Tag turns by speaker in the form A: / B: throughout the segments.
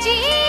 A: 几。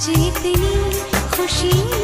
A: मुझे खुशी